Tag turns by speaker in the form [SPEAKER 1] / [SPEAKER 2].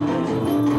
[SPEAKER 1] Música